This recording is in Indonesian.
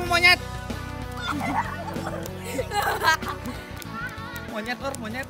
Monyet. Monyet or monyet.